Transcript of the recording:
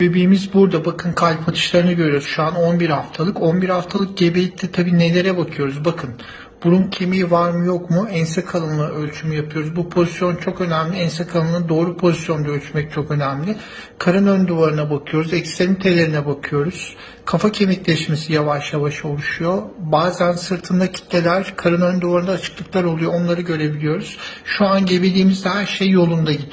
Bebeğimiz burada. Bakın kalp atışlarını görüyoruz. Şu an 11 haftalık. 11 haftalık gebelikte tabi nelere bakıyoruz? Bakın burun kemiği var mı yok mu? Ense kalınlığı ölçümü yapıyoruz. Bu pozisyon çok önemli. Ense kalınlığını doğru pozisyonda ölçmek çok önemli. Karın ön duvarına bakıyoruz. Ekstremitelerine bakıyoruz. Kafa kemikleşmesi yavaş yavaş oluşuyor. Bazen sırtında kitleler, karın ön duvarında açıklıklar oluyor. Onları görebiliyoruz. Şu an gebeliğimizde her şey yolunda gidiyor.